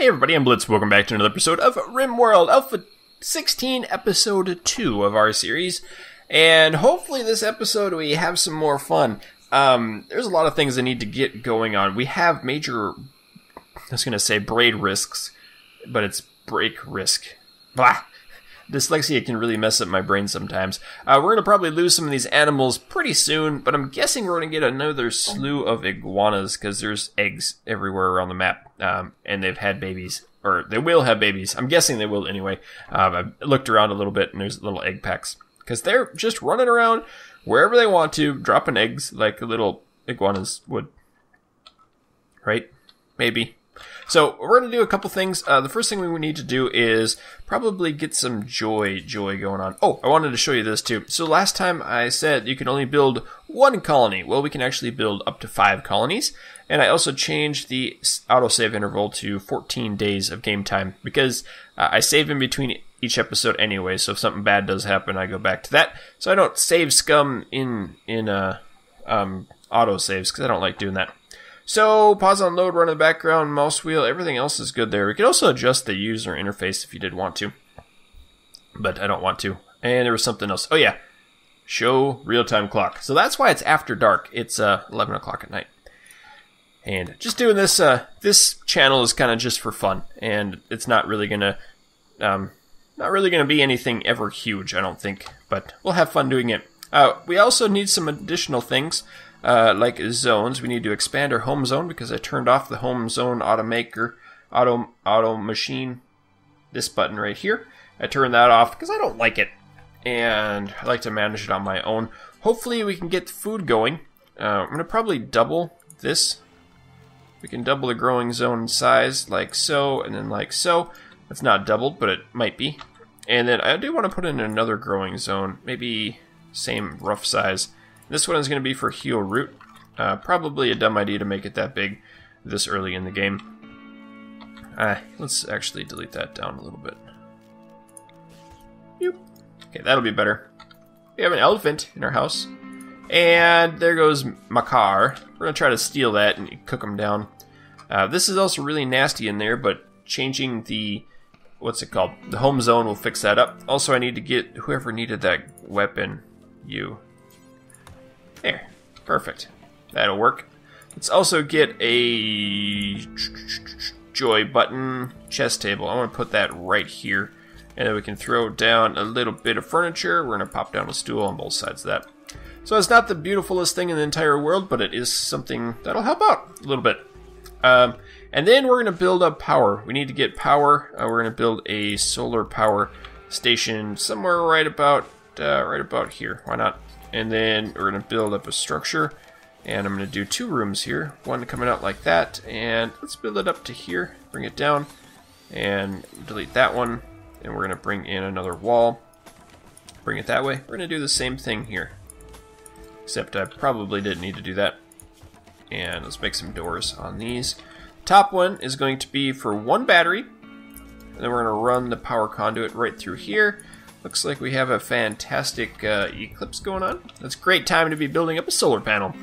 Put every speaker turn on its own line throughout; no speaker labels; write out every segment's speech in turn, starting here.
Hey everybody, I'm Blitz. Welcome back to another episode of RimWorld Alpha 16, episode 2 of our series. And hopefully this episode we have some more fun. Um, there's a lot of things that need to get going on. We have major, I was going to say braid risks, but it's break risk. Blah. Dyslexia can really mess up my brain sometimes. Uh, we're going to probably lose some of these animals pretty soon, but I'm guessing we're going to get another slew of iguanas because there's eggs everywhere around the map, um, and they've had babies. Or they will have babies. I'm guessing they will anyway. Um, I looked around a little bit and there's little egg packs. Because they're just running around wherever they want to, dropping eggs like little iguanas would. Right? Maybe. So we're going to do a couple things. Uh, the first thing we need to do is probably get some joy, joy going on. Oh, I wanted to show you this too. So last time I said you can only build one colony. Well, we can actually build up to five colonies. And I also changed the autosave interval to 14 days of game time because uh, I save in between each episode anyway. So if something bad does happen, I go back to that. So I don't save scum in in uh, um, auto saves because I don't like doing that. So pause on load, run in the background, mouse wheel, everything else is good there. We could also adjust the user interface if you did want to, but I don't want to. And there was something else. Oh yeah, show real time clock. So that's why it's after dark. It's uh, 11 o'clock at night. And just doing this, uh, this channel is kind of just for fun, and it's not really gonna, um, not really gonna be anything ever huge, I don't think. But we'll have fun doing it. Uh, we also need some additional things uh, like zones. We need to expand our home zone because I turned off the home zone automaker auto auto machine. This button right here. I turned that off because I don't like it, and I like to manage it on my own. Hopefully, we can get food going. Uh, I'm gonna probably double this. We can double the growing zone size like so, and then like so. It's not doubled, but it might be. And then I do want to put in another growing zone, maybe same rough size. This one is going to be for heal root. Uh, probably a dumb idea to make it that big this early in the game. Uh, let's actually delete that down a little bit. Okay, that'll be better. We have an elephant in our house. And there goes Makar. We're going to try to steal that and cook him down. Uh, this is also really nasty in there, but changing the what's it called? The home zone will fix that up. Also, I need to get whoever needed that weapon. You. There. Perfect. That'll work. Let's also get a joy button chess table. I want to put that right here. And then we can throw down a little bit of furniture. We're going to pop down a stool on both sides of that. So it's not the beautifulest thing in the entire world, but it is something that'll help out a little bit. Um, and then we're going to build up power. We need to get power. Uh, we're going to build a solar power station somewhere right about uh, right about here. Why not? And then we're going to build up a structure. And I'm going to do two rooms here. One coming out like that. And let's build it up to here. Bring it down. And delete that one. And we're going to bring in another wall. Bring it that way. We're going to do the same thing here. Except I probably didn't need to do that. And let's make some doors on these. Top one is going to be for one battery. And then we're going to run the power conduit right through here. Looks like we have a fantastic uh, eclipse going on. That's a great time to be building up a solar panel.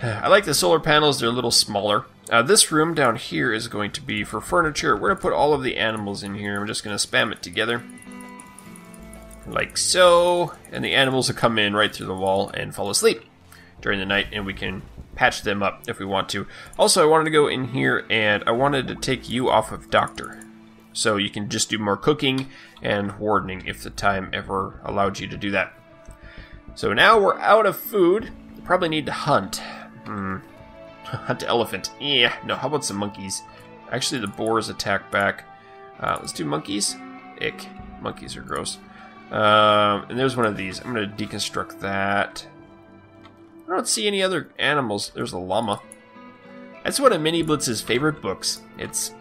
I like the solar panels, they're a little smaller. Uh, this room down here is going to be for furniture. We're going to put all of the animals in here. I'm just going to spam it together. Like so. And the animals will come in right through the wall and fall asleep during the night, and we can patch them up if we want to. Also, I wanted to go in here and I wanted to take you off of Doctor. So you can just do more cooking and wardening if the time ever allowed you to do that. So now we're out of food. Probably need to hunt. Hmm. Hunt elephant. Yeah, no, how about some monkeys? Actually, the boars attack back. Uh, let's do monkeys. Ick. Monkeys are gross. Um, and there's one of these. I'm going to deconstruct that. I don't see any other animals. There's a llama. That's one of Mini Blitz's favorite books. It's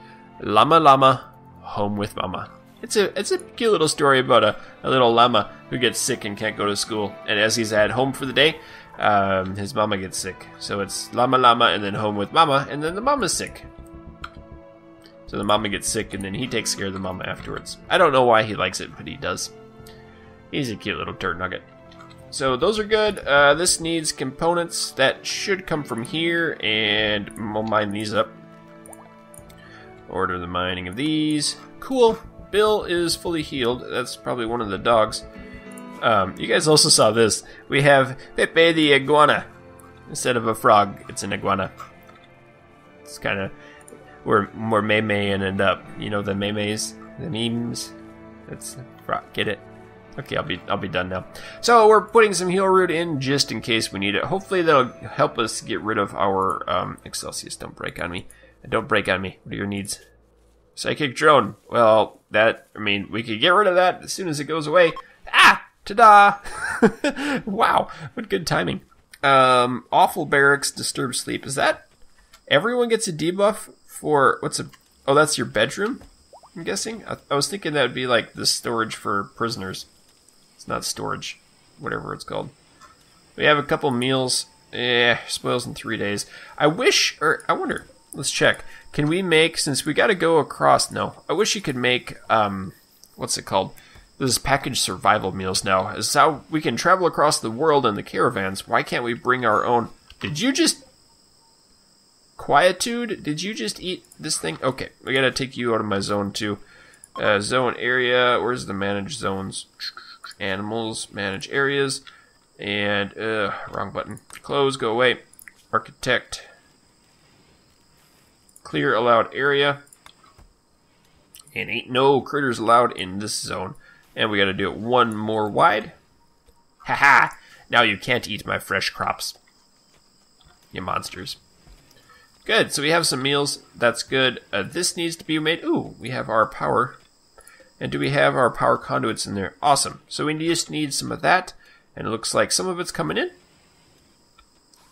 Llama Llama, Home with Mama. It's a it's a cute little story about a, a little llama who gets sick and can't go to school. And as he's at home for the day, um, his mama gets sick. So it's llama llama and then home with mama, and then the mama's sick. So the mama gets sick and then he takes care of the mama afterwards. I don't know why he likes it, but he does. He's a cute little turd nugget. So those are good. Uh, this needs components that should come from here, and we'll mine these up. Order the mining of these. Cool. Bill is fully healed. That's probably one of the dogs. Um, you guys also saw this. We have Pepe the iguana. Instead of a frog, it's an iguana. It's kind of where where Mei ended up. You know the Meimeis, the memes. That's frog. Get it? Okay, I'll be I'll be done now. So we're putting some heal root in just in case we need it. Hopefully that'll help us get rid of our um, Excelsius. Don't break on me. Don't break on me. What are your needs? Psychic drone. Well, that I mean we could get rid of that as soon as it goes away. Ah, ta-da! wow, what good timing. Um, awful barracks, disturbed sleep. Is that everyone gets a debuff for what's a? Oh, that's your bedroom. I'm guessing. I, I was thinking that would be like the storage for prisoners. It's not storage, whatever it's called. We have a couple meals. Eh, spoils in three days. I wish, or I wonder. Let's check. Can we make since we got to go across? No, I wish you could make um, what's it called? This is packaged survival meals now. Is how we can travel across the world in the caravans. Why can't we bring our own? Did you just Quietude, did you just eat this thing? Okay, we gotta take you out of my zone too. Uh, zone area, where's the manage zones? Animals, manage areas, and, uh, wrong button. Close, go away. Architect. Clear allowed area. And ain't no critters allowed in this zone. And we gotta do it one more wide. Haha! Now you can't eat my fresh crops. You monsters. Good. So we have some meals. That's good. Uh, this needs to be made. Ooh, we have our power. And do we have our power conduits in there? Awesome. So we just need some of that. And it looks like some of it's coming in.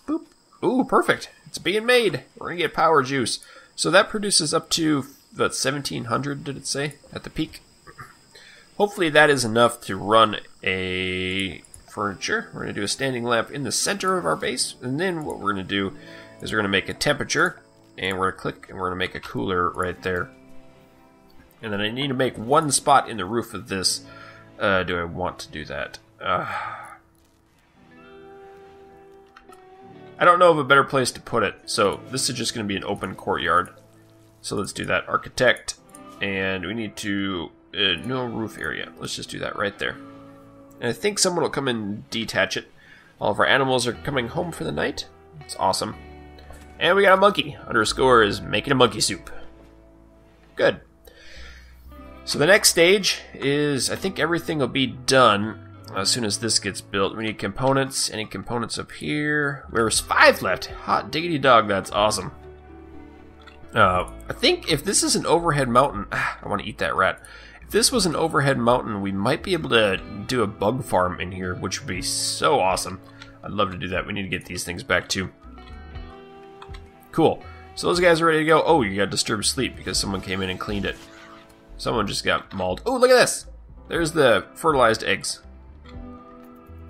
Boop. Ooh, perfect. It's being made. We're going to get power juice. So that produces up to, what, 1700, did it say, at the peak? Hopefully that is enough to run a furniture. We're going to do a standing lamp in the center of our base. And then what we're going to do is we're going to make a temperature, and we're going to click, and we're going to make a cooler right there. And then I need to make one spot in the roof of this. Uh, do I want to do that? Uh, I don't know of a better place to put it, so this is just going to be an open courtyard. So let's do that. Architect, and we need to... Uh, no roof area. Let's just do that right there. And I think someone will come and detach it. All of our animals are coming home for the night. It's awesome. And we got a monkey. Underscore is making a monkey soup. Good. So the next stage is, I think everything will be done as soon as this gets built. We need components. Any components up here? There's five left. Hot diggity dog, that's awesome. Uh, I think if this is an overhead mountain, ah, I want to eat that rat. If this was an overhead mountain, we might be able to do a bug farm in here, which would be so awesome. I'd love to do that. We need to get these things back too. Cool. So those guys are ready to go. Oh, you got disturbed sleep because someone came in and cleaned it. Someone just got mauled. Oh, look at this! There's the fertilized eggs.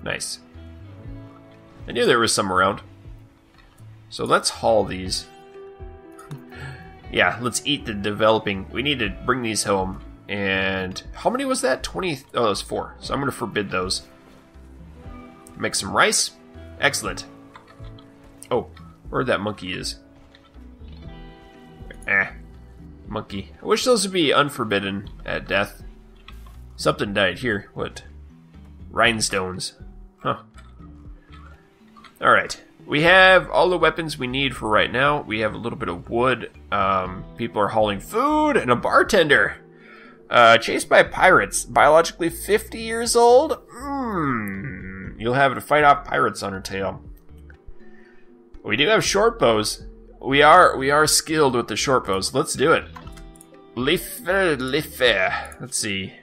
Nice. I knew there was some around. So let's haul these. yeah, let's eat the developing. We need to bring these home. And how many was that? 20. Oh, that was four. So I'm going to forbid those. Make some rice. Excellent. Oh, where that monkey is. Eh. Monkey. I wish those would be unforbidden at death. Something died here. What? Rhinestones. Huh. Alright. We have all the weapons we need for right now. We have a little bit of wood. Um, people are hauling food and a bartender. Uh, chased by pirates. Biologically 50 years old? Hmm. You'll have to fight off pirates on her tail. We do have short bows. We are we are skilled with the short bows. Let's do it. Lifer, Lifer. Let's see.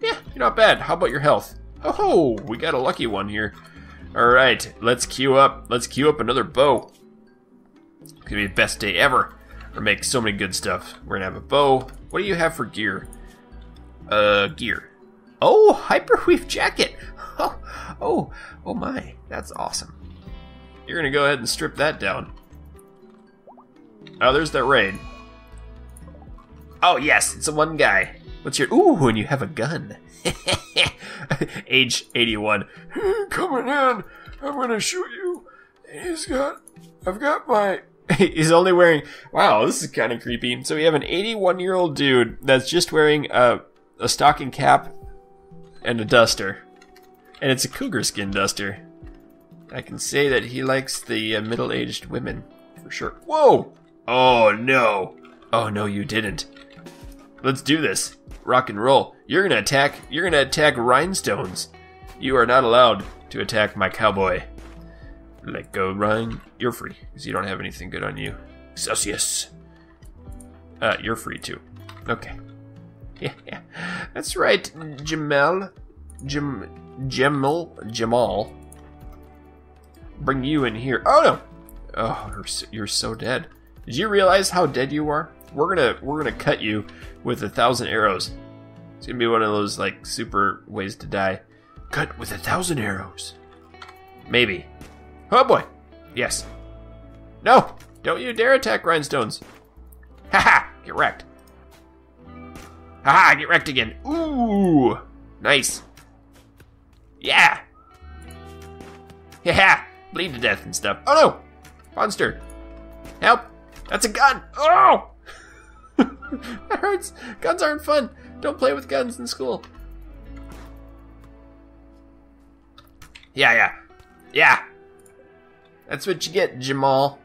Yeah, you're not bad. How about your health? Oh we got a lucky one here. All right, let's queue up. Let's queue up another bow. It's gonna be the best day ever. We're make so many good stuff. We're gonna have a bow. What do you have for gear? Uh, gear. Oh, hyperweave jacket. Oh, oh, oh my, that's awesome. You're gonna go ahead and strip that down. Oh, there's that raid. Oh, yes, it's a one guy. What's your... Ooh, and you have a gun. Age 81.
Coming in. I'm gonna shoot you. He's got... I've got my
He's only wearing. Wow, this is kind of creepy. So we have an 81 year old dude that's just wearing a, a stocking cap and a duster. And it's a cougar skin duster. I can say that he likes the uh, middle aged women, for sure. Whoa! Oh no! Oh no, you didn't. Let's do this. Rock and roll. You're gonna attack. You're gonna attack rhinestones. You are not allowed to attack my cowboy. Let go, Ryan. You're free, because you don't have anything good on you. Celsius. Uh, you're free too. Okay. Yeah, yeah. That's right, Jamal. Jam, Jamal. Jamal. Bring you in here. Oh no! Oh, you're so, you're so dead. Did you realize how dead you are? We're gonna we're gonna cut you with a thousand arrows. It's gonna be one of those like super ways to die. Cut with a thousand arrows. Maybe. Oh boy. Yes. No! Don't you dare attack rhinestones. Haha! Get wrecked. Haha! Get wrecked again. Ooh! Nice. Yeah! Yeah! Bleed to death and stuff. Oh no! Monster! Help! That's a gun! Oh! that hurts! Guns aren't fun! Don't play with guns in school. Yeah, yeah. Yeah! That's what you get, Jamal.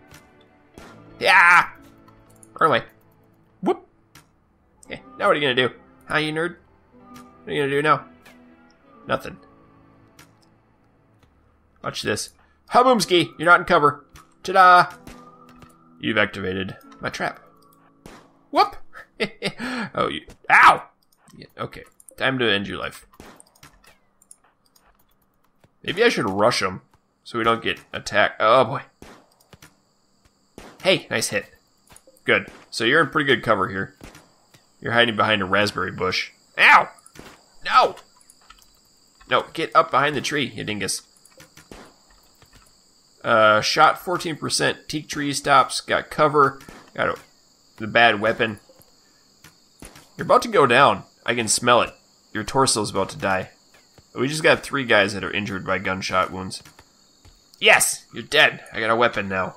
Yeah! Run away. Whoop! Okay, now what are you gonna do? Hi, you nerd? What are you gonna do now? Nothing. Watch this. Haboomski! You're not in cover. Ta-da! You've activated my trap. Whoop! oh, you. Ow! Yeah, okay, time to end your life. Maybe I should rush him so we don't get attacked. Oh boy. Hey, nice hit. Good. So you're in pretty good cover here. You're hiding behind a raspberry bush. Ow! No! No, get up behind the tree, you dingus. Uh, shot 14%. Teak tree stops. Got cover. Got a, the bad weapon. You're about to go down. I can smell it. Your torso's about to die. We just got three guys that are injured by gunshot wounds. Yes, you're dead. I got a weapon now.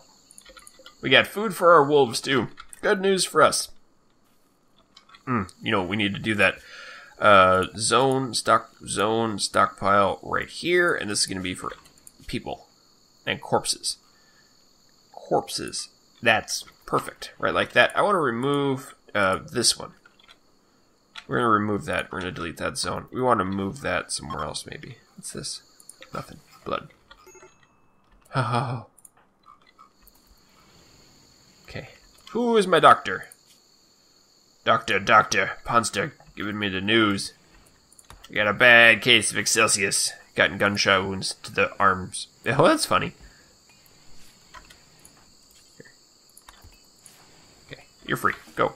We got food for our wolves too. Good news for us. Mm, you know we need to do that. Uh, zone stock zone stockpile right here, and this is going to be for people and corpses. Corpses. That's perfect, right? Like that. I want to remove uh, this one. We're going to remove that. We're going to delete that zone. We want to move that somewhere else, maybe. What's this? Nothing. Blood. Oh. Okay. Who is my doctor? Doctor, doctor, Ponster, giving me the news. We got a bad case of Excelsius. Gotten gunshot wounds to the arms. Oh, that's funny. You're free. Go.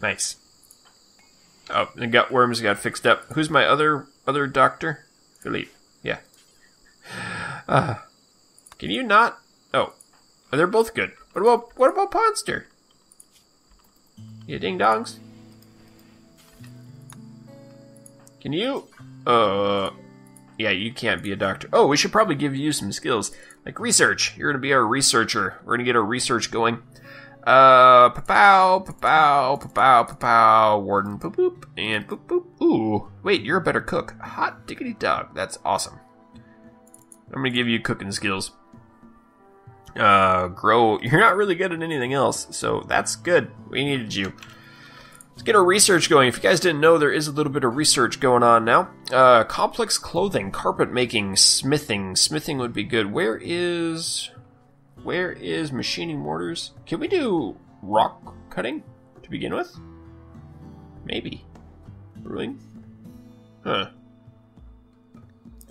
Nice. Oh, the gut worms got fixed up. Who's my other other doctor? Philippe. Yeah. Uh, can you not? Oh, they're both good. What about what about Ponster? You ding dongs. Can you? Uh, yeah, you can't be a doctor. Oh, we should probably give you some skills like research. You're gonna be our researcher. We're gonna get our research going. Uh, pow, pow, pow, pow, warden, poop, and poop, poop. Ooh, wait, you're a better cook. Hot diggity dog. That's awesome. I'm gonna give you cooking skills. Uh, grow. You're not really good at anything else, so that's good. We needed you. Let's get our research going. If you guys didn't know, there is a little bit of research going on now. Uh, complex clothing, carpet making, smithing. Smithing would be good. Where is, where is machining mortars? Can we do rock cutting to begin with? Maybe. Brewing? Huh.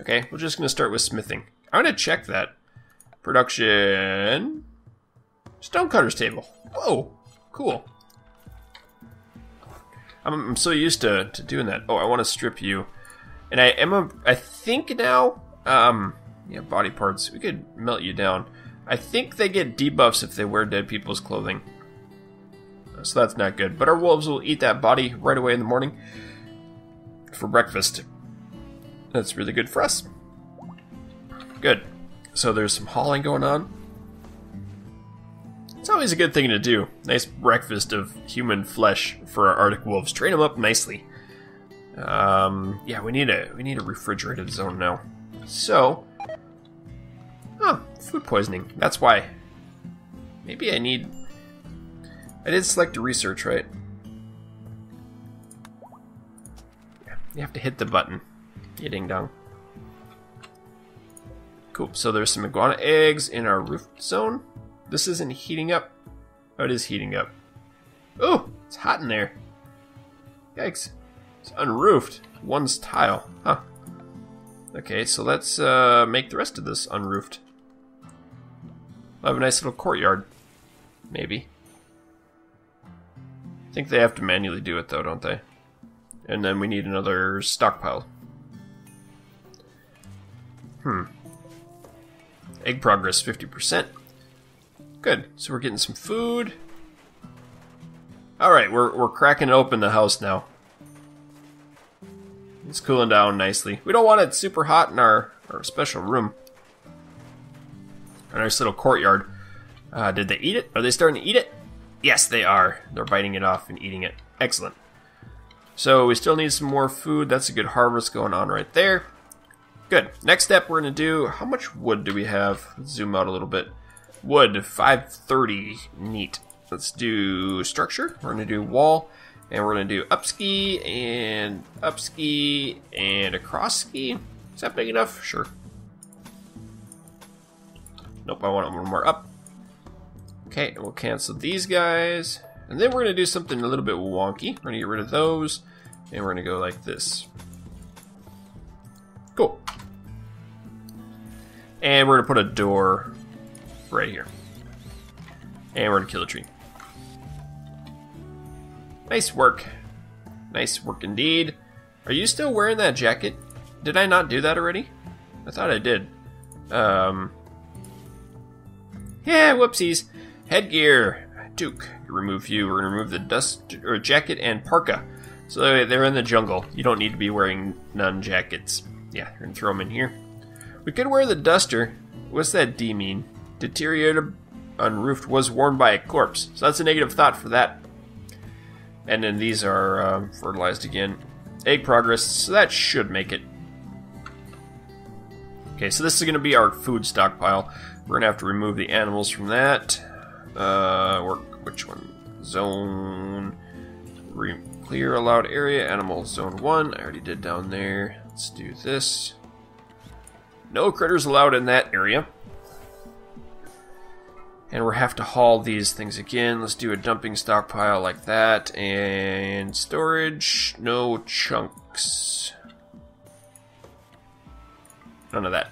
Okay, we're just gonna start with smithing. I'm gonna check that. Production. Stonecutter's table. Whoa, cool. I'm, I'm so used to, to doing that. Oh, I want to strip you. And I am a, I think now, um, yeah, body parts. We could melt you down. I think they get debuffs if they wear dead people's clothing. So that's not good. But our wolves will eat that body right away in the morning for breakfast. That's really good for us. Good. So there's some hauling going on. It's always a good thing to do. Nice breakfast of human flesh for our Arctic wolves. Train them up nicely. Um, yeah, we need a we need a refrigerated zone now. So, oh, food poisoning. That's why. Maybe I need. I did select research, right? Yeah, you have to hit the button. Yeah, ding dong. Cool. So there's some iguana eggs in our roof zone. This isn't heating up. Oh, it is heating up. Oh, it's hot in there. Yikes. It's unroofed. One's tile. Huh. Okay, so let's uh, make the rest of this unroofed. We'll have a nice little courtyard. Maybe. I think they have to manually do it though, don't they? And then we need another stockpile. Hmm. Egg progress 50%. Good. So we're getting some food. Alright, we're, we're cracking open the house now. It's cooling down nicely. We don't want it super hot in our, our special room. A nice little courtyard. Uh, did they eat it? Are they starting to eat it? Yes, they are. They're biting it off and eating it. Excellent. So we still need some more food. That's a good harvest going on right there. Good. Next step we're going to do, how much wood do we have? Let's zoom out a little bit. Wood, 530. Neat. Let's do structure. We're going to do wall. And we're going to do up ski and up ski and across ski. Is that big enough? Sure. Nope, I want one more up. Okay, we'll cancel these guys. And then we're going to do something a little bit wonky. We're going to get rid of those. And we're going to go like this. Cool. And we're going to put a door right here. And we're to kill a tree. Nice work. Nice work indeed. Are you still wearing that jacket? Did I not do that already? I thought I did. Um. Yeah, whoopsies. Headgear. Duke. Remove you. We're gonna remove the dust or jacket and parka. So they're in the jungle. You don't need to be wearing none jackets. Yeah, we're gonna throw them in here. We could wear the duster. What's that D mean? Deteriorated unroofed was worn by a corpse. So that's a negative thought for that. And then these are um, fertilized again. Egg progress, so that should make it. Okay, so this is going to be our food stockpile. We're going to have to remove the animals from that. Uh, work, which one? Zone. Re clear allowed area, animal zone 1. I already did down there. Let's do this. No critters allowed in that area. And we'll have to haul these things again. Let's do a dumping stockpile like that. And storage, no chunks. None of that.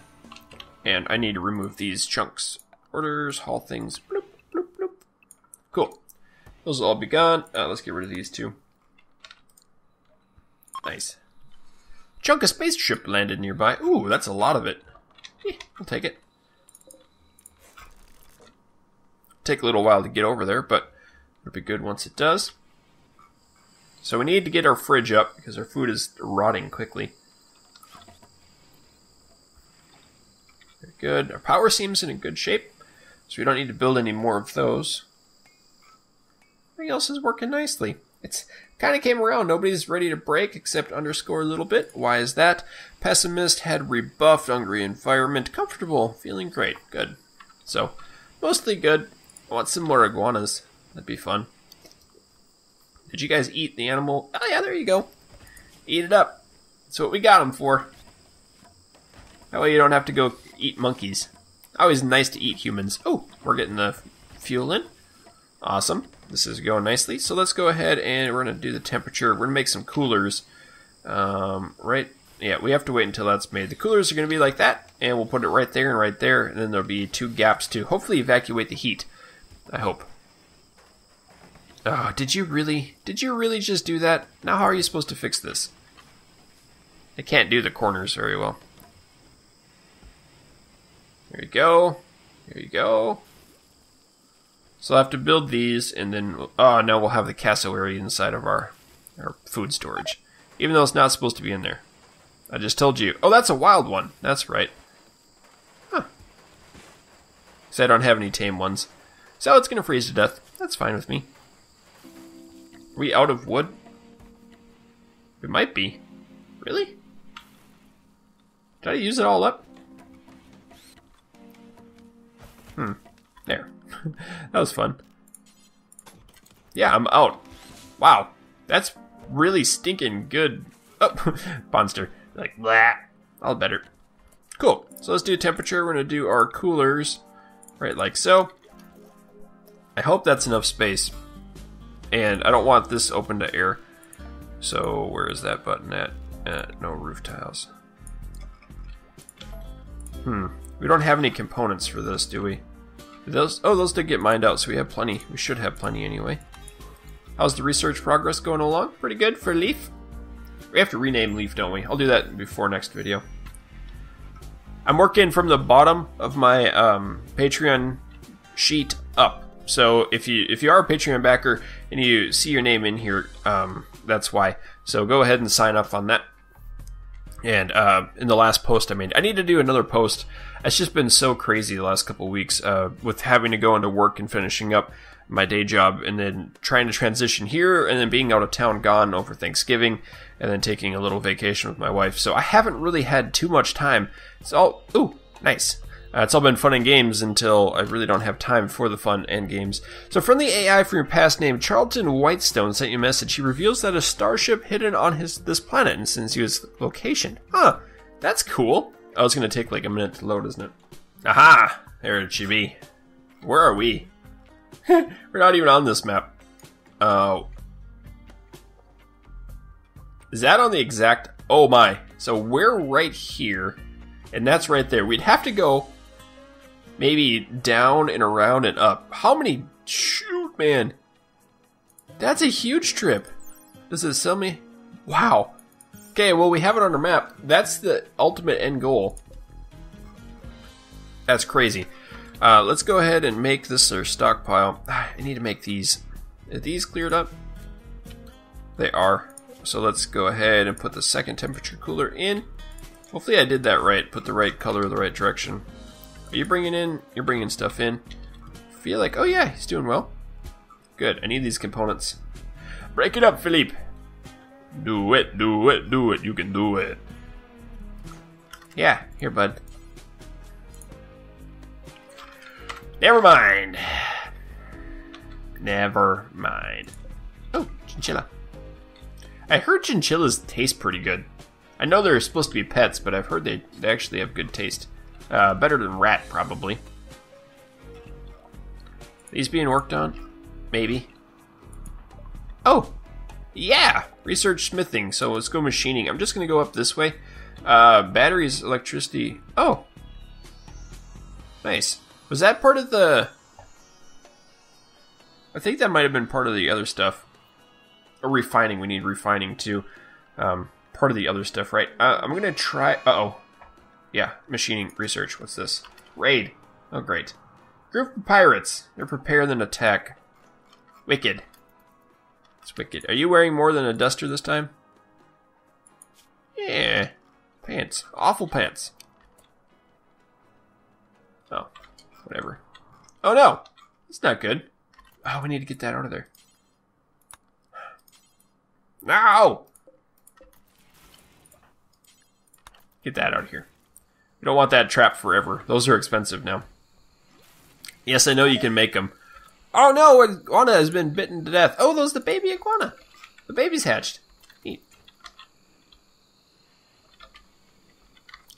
And I need to remove these chunks. Orders, haul things. Bloop, bloop, bloop. Cool. Those will all be gone. Uh, let's get rid of these two. Nice. Chunk of spaceship landed nearby. Ooh, that's a lot of it. Eh, I'll take it. Take a little while to get over there, but it'll be good once it does. So we need to get our fridge up because our food is rotting quickly. Very good. Our power seems in good shape, so we don't need to build any more of those. Everything else is working nicely. It's kind of came around. Nobody's ready to break except underscore a little bit. Why is that? Pessimist had rebuffed. Hungry environment. Comfortable. Feeling great. Good. So, mostly good. I want some more iguanas. That'd be fun. Did you guys eat the animal? Oh yeah, there you go. Eat it up. That's what we got them for. That way you don't have to go eat monkeys. Always nice to eat humans. Oh, we're getting the fuel in. Awesome. This is going nicely. So let's go ahead and we're going to do the temperature. We're going to make some coolers. Um, right? Yeah, we have to wait until that's made. The coolers are going to be like that, and we'll put it right there and right there, and then there'll be two gaps to hopefully evacuate the heat. I hope. Oh, did you really? Did you really just do that? Now how are you supposed to fix this? I can't do the corners very well. There you go. There you go. So I'll have to build these, and then... Oh, now we'll have the cassowary inside of our, our food storage. Even though it's not supposed to be in there. I just told you. Oh, that's a wild one. That's right. Huh. Because I don't have any tame ones. So it's gonna freeze to death. That's fine with me. Are we out of wood? We might be. Really? Did I use it all up? Hmm. There. that was fun. Yeah, I'm out. Wow. That's really stinking good. Oh, monster. Like, blah. All better. Cool. So let's do temperature. We're going to do our coolers. Right, like so. I hope that's enough space. And I don't want this open to air. So where is that button at? Uh, no roof tiles. Hmm. We don't have any components for this, do we? Those oh, those did get mined out, so we have plenty. We should have plenty anyway. How's the research progress going along? Pretty good for Leaf. We have to rename Leaf, don't we? I'll do that before next video. I'm working from the bottom of my um, Patreon sheet up. So if you if you are a Patreon backer and you see your name in here, um, that's why. So go ahead and sign up on that. And uh, in the last post I made, I need to do another post. It's just been so crazy the last couple weeks uh, with having to go into work and finishing up my day job, and then trying to transition here, and then being out of town, gone over Thanksgiving, and then taking a little vacation with my wife. So I haven't really had too much time. It's all ooh nice. Uh, it's all been fun and games until I really don't have time for the fun and games. So, the AI from your past name, Charlton Whitestone sent you a message. He reveals that a starship hidden on his this planet and sends you its location. Huh, that's cool. Oh, it's going to take like a minute to load, isn't it? Aha! There it should be. Where are we? We're not even on this map. Uh, is that on the exact... Oh my. So we're right here, and that's right there. We'd have to go maybe down and around and up. How many? Shoot, man. That's a huge trip. Does it sell me? Wow. Okay, well, we have it on our map. That's the ultimate end goal. That's crazy. Uh, let's go ahead and make this our stockpile. I need to make these. Are these cleared up? They are. So let's go ahead and put the second temperature cooler in. Hopefully I did that right. Put the right color the right direction. Are you bringing in? You're bringing stuff in. Feel like, oh yeah, he's doing well. Good. I need these components. Break it up, Philippe. Do it, do it, do it. You can do it. Yeah, here, bud. Never mind. Never mind. Oh, chinchilla. I heard chinchillas taste pretty good. I know they're supposed to be pets, but I've heard they, they actually have good taste. Uh, better than rat, probably. These being worked on? Maybe. Oh! Yeah! Research smithing, so let's go machining. I'm just gonna go up this way. Uh, batteries, electricity. Oh! Nice. Was that part of the... I think that might have been part of the other stuff. Refining, we need refining too. Um, part of the other stuff, right? Uh, I'm gonna try... Uh-oh. Yeah, machining research. What's this? Raid. Oh, great. Group of pirates. They're prepared an attack. Wicked. It's wicked. Are you wearing more than a duster this time? Yeah. Pants. Awful pants. Oh, whatever. Oh no! It's not good. Oh, we need to get that out of there. No! Get that out of here. You don't want that trap forever. Those are expensive now. Yes, I know you can make them. Oh no, iguana has been bitten to death. Oh, those the baby iguana. The baby's hatched. Neat.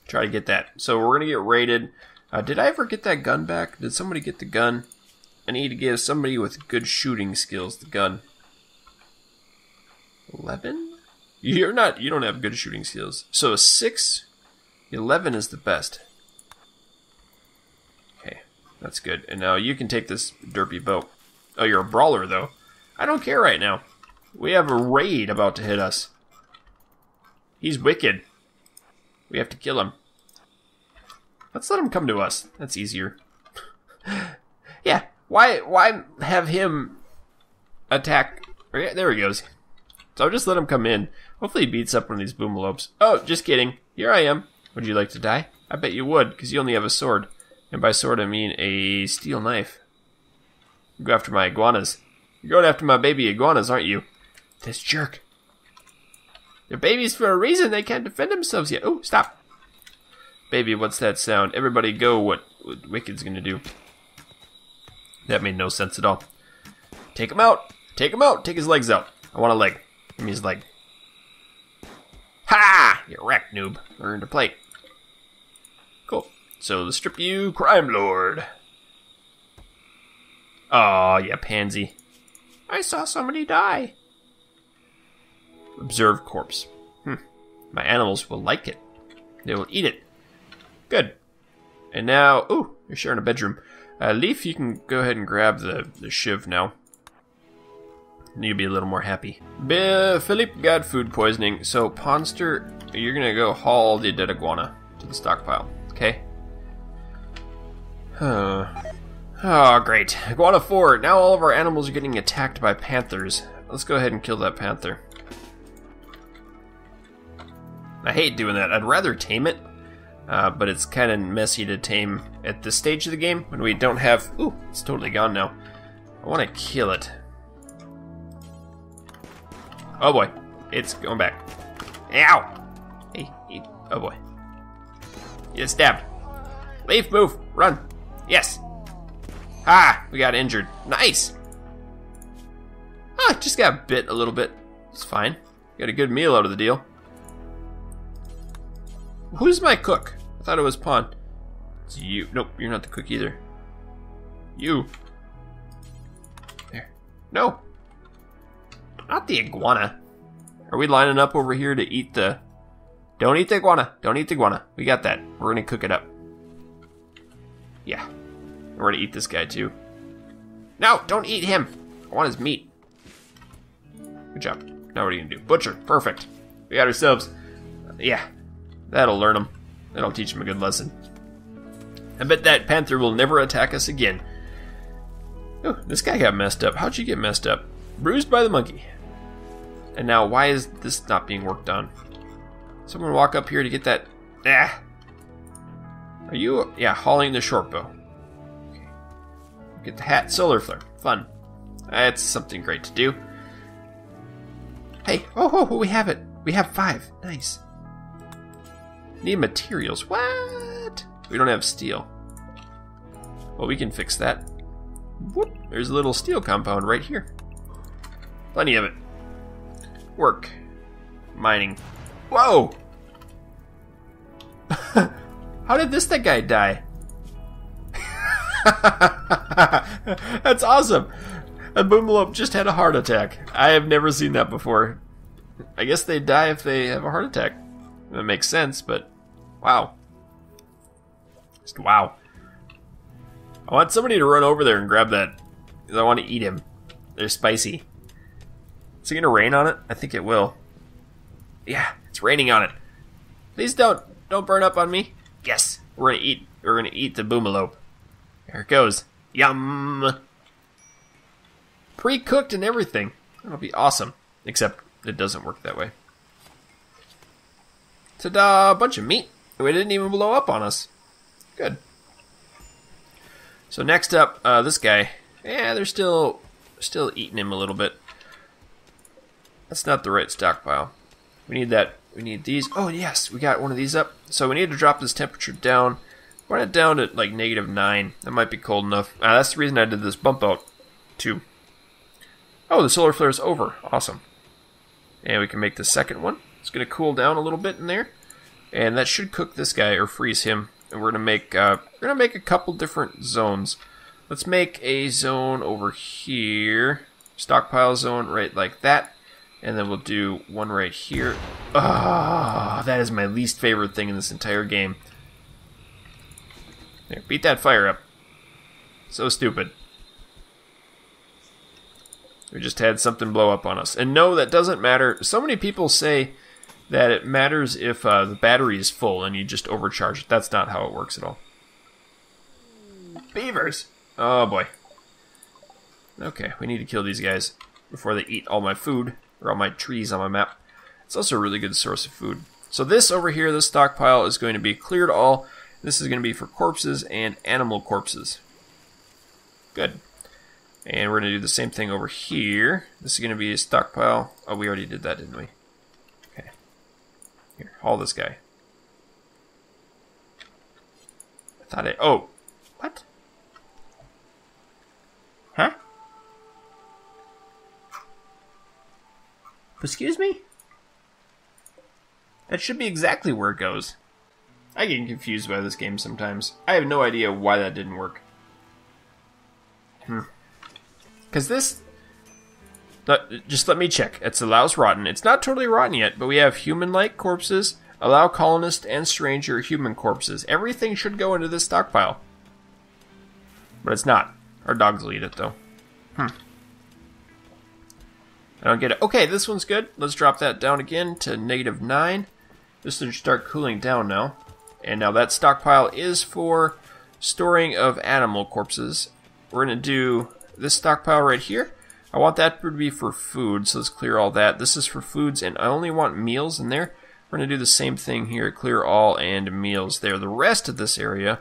Try to get that. So we're gonna get raided. Uh, did I ever get that gun back? Did somebody get the gun? I need to give somebody with good shooting skills the gun. Eleven? You're not. You don't have good shooting skills. So a six 11 is the best. Okay, that's good. And now you can take this derpy boat. Oh, you're a brawler, though. I don't care right now. We have a raid about to hit us. He's wicked. We have to kill him. Let's let him come to us. That's easier. yeah, why why have him attack? There he goes. So I'll just let him come in. Hopefully he beats up one of these boomalopes. Oh, just kidding. Here I am. Would you like to die? I bet you would, because you only have a sword. And by sword, I mean a steel knife. Go after my iguanas. You're going after my baby iguanas, aren't you? This jerk. They're babies for a reason. They can't defend themselves yet. Oh, stop. Baby, what's that sound? Everybody go. What, what Wicked's gonna do? That made no sense at all. Take him out. Take him out. Take his legs out. I want a leg. Give me his leg. Ha! You're wrecked, noob. Learn to play. So the strip you, crime lord. Aw, yeah, pansy. I saw somebody die. Observe corpse. Hmm. My animals will like it. They will eat it. Good. And now, ooh, you're sharing a bedroom. Uh, Leaf, you can go ahead and grab the, the shiv now. To be a little more happy. Be- Philippe got food poisoning, so Ponster, you're gonna go haul the dead iguana to the stockpile, okay? Huh. Oh, great. Iguana 4, now all of our animals are getting attacked by panthers. Let's go ahead and kill that panther. I hate doing that. I'd rather tame it, uh, but it's kind of messy to tame at this stage of the game when we don't have. Ooh, it's totally gone now. I want to kill it. Oh boy, it's going back. Ow! Hey, hey, oh boy. You stabbed. Leaf, move, run. Yes. Ah, we got injured. Nice. Ah, just got bit a little bit. It's fine. Got a good meal out of the deal. Who's my cook? I thought it was Pawn. It's you. Nope, you're not the cook either. You. There. No. Not the iguana. Are we lining up over here to eat the... Don't eat the iguana. Don't eat the iguana. We got that. We're gonna cook it up. Yeah. We're gonna eat this guy too. No, don't eat him. I want his meat. Good job. Now what are you gonna do? Butcher. Perfect. We got ourselves... Yeah. That'll learn him. That'll teach him a good lesson. I bet that panther will never attack us again. Oh, this guy got messed up. How'd you get messed up? Bruised by the monkey. And now, why is this not being worked on? Someone walk up here to get that. Ah! Are you. Yeah, hauling the short bow. Get the hat, solar flare. Fun. That's something great to do. Hey, oh, oh, oh, we have it. We have five. Nice. Need materials. What? We don't have steel. Well, we can fix that. Whoop. There's a little steel compound right here. Plenty of it. Work. Mining. Whoa! How did this guy die? That's awesome. A boomalope just had a heart attack. I have never seen that before. I guess they die if they have a heart attack. That makes sense, but wow. Just wow. I want somebody to run over there and grab that. Because I want to eat him. They're spicy. Is it going to rain on it? I think it will. Yeah, it's raining on it. Please don't don't burn up on me. Yes, we're gonna eat. We're gonna eat the boomalope. There it goes. Yum. Pre-cooked and everything. That'll be awesome. Except it doesn't work that way. Ta-da! A bunch of meat. It didn't even blow up on us. Good. So next up, uh, this guy. Yeah, they're still still eating him a little bit. That's not the right stockpile. We need that. We need these. Oh yes, we got one of these up. So we need to drop this temperature down. Run it down to like negative nine. That might be cold enough. Ah, that's the reason I did this bump out too. Oh, the solar flare is over. Awesome. And we can make the second one. It's going to cool down a little bit in there, and that should cook this guy or freeze him. And we're going to make uh, we're going to make a couple different zones. Let's make a zone over here, stockpile zone right like that, and then we'll do one right here. Ah, that is my least favorite thing in this entire game. There, beat that fire up. So stupid. We just had something blow up on us. And no, that doesn't matter. So many people say that it matters if uh, the battery is full and you just overcharge it. That's not how it works at all. Beavers! Oh boy. Okay, we need to kill these guys before they eat all my food, or all my trees on my map. It's also a really good source of food. So this over here, this stockpile, is going to be cleared all. This is going to be for corpses and animal corpses. Good. And we're going to do the same thing over here. This is going to be a stockpile. Oh, we already did that, didn't we? Okay. Here, haul this guy. I thought I... Oh! What? Huh? Excuse me? That should be exactly where it goes. I get confused by this game sometimes. I have no idea why that didn't work. Hmm. Because this... just let me check. It's allows rotten. It's not totally rotten yet, but we have human-like corpses, allow colonist and stranger human corpses. Everything should go into this stockpile. But it's not. Our dogs will eat it, though. Hmm. I don't get it. Okay, this one's good. Let's drop that down again to negative 9. This should start cooling down now. And now that stockpile is for storing of animal corpses. We're going to do this stockpile right here. I want that to be for food, so let's clear all that. This is for foods, and I only want meals in there. We're going to do the same thing here, clear all and meals there. The rest of this area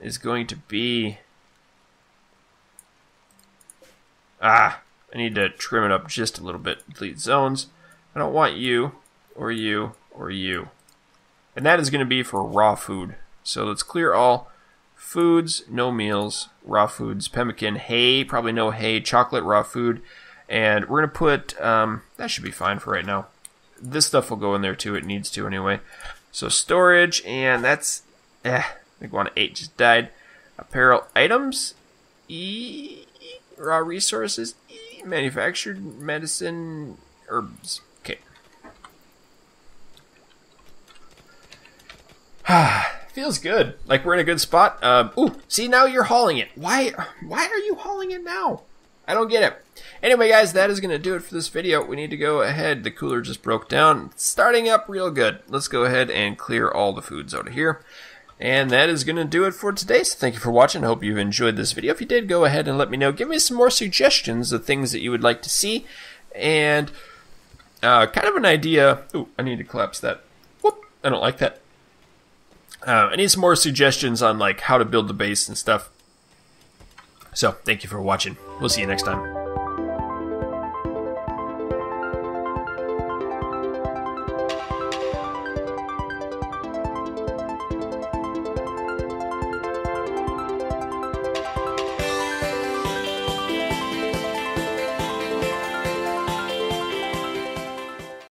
is going to be... Ah, I need to trim it up just a little bit. Delete zones. I don't want you, or you, or you. And that is going to be for raw food. So let's clear all foods, no meals, raw foods, pemmican, hay, probably no hay, chocolate, raw food. And we're going to put, um, that should be fine for right now. This stuff will go in there too, it needs to anyway. So storage, and that's, eh, I think one 8 just died. Apparel items, E, raw resources, manufactured medicine, herbs. Okay. Feels good. Like we're in a good spot. Um, ooh, see now you're hauling it. Why? Why are you hauling it now? I don't get it. Anyway, guys, that is going to do it for this video. We need to go ahead. The cooler just broke down. It's starting up real good. Let's go ahead and clear all the foods out of here. And that is going to do it for today. So thank you for watching. I hope you've enjoyed this video. If you did, go ahead and let me know. Give me some more suggestions of things that you would like to see. And uh, kind of an idea. Ooh, I need to collapse that. Whoop, I don't like that. Uh, I need some more suggestions on like how to build the base and stuff. So thank you for watching. We'll see you next time.